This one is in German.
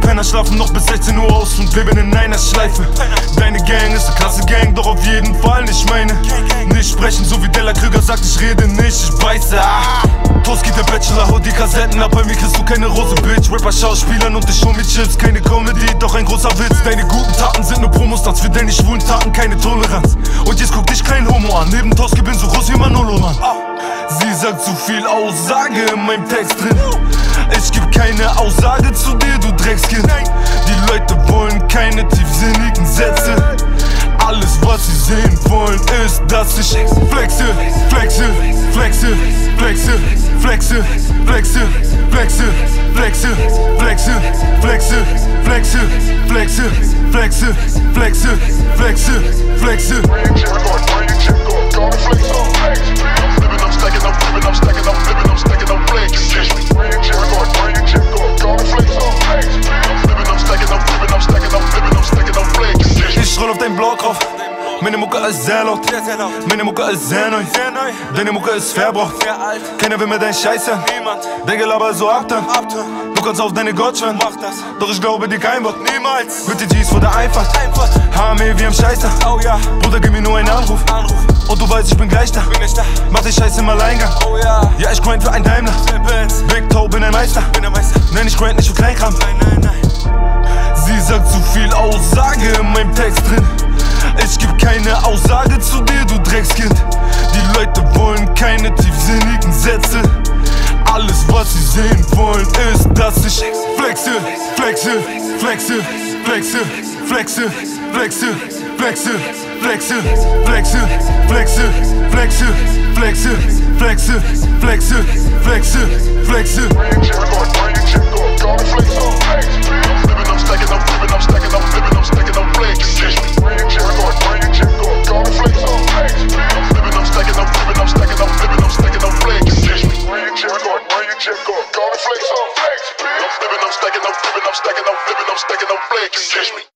Penner schlafen noch bis 16 Uhr aus und leben in einer Schleife. Deine Gang ist eine krasse Gang, doch auf jeden Fall nicht meine. Nicht sprechen, so wie Della Krüger sagt, ich rede nicht, ich beiße. Ah. Toski, der Bachelor, hau die Kassetten ab, bei mir kriegst du keine Rose, Bitch. Rapper, Schauspielern und ich schon mit Chips, keine Comedy, doch ein großer Witz. Deine guten Taten sind nur Promostats, für deine schwulen Taten keine Toleranz. Und jetzt guck dich kein Homo an, neben Toski bin so groß wie Manolo, Mann. Sie sagt zu viel Aussage in meinem Text drin. Wollen, ist, dass ich flexe, flexe, flexe, flexe, flexe, flexe, flexe, flexe, flexe, flexe, flexe, flexe, flexe, flexe, flexe, flexe. Meine Mucke ist sehr laut. Meine Mucke ist sehr neu. Deine Mucke ist verbraucht. Keiner will mehr dein Scheiße. Der Gelaber so abturn. Du kannst auf deine Gott schwören. Doch ich glaube dir kein Wort. Niemals. Mit den G's vor der Einfahrt. HME wie am Scheißer. Oh Bruder, gib mir nur einen Anruf. Anruf, Und du weißt, ich bin gleich da. Mach die Scheiße im Alleingang. Oh ja, Ja, ich grind für ein Daimler. Big Toe, bin ein Meister. bin der Meister. Nenn ich grind nicht für Kleinkram. Nein, nein, nein. Sie sagt zu viel Aussage in meinem Text drin. Ich geb keine Aussage zu dir, du Dreckskind. Die Leute wollen keine tiefsinnigen Sätze. Alles, was sie sehen wollen, ist, dass ich flexe, flexe, flexe, flexe, flexe, flexe, flexe, flexe, flexe, flexe, flexe, flexe, flexe, flexe, flexe, flexe. Bring I'm Living, I'm stacking, I'm flipping, I'm stacking, I'm flipping, I'm stacking, I'm flex. Catch me.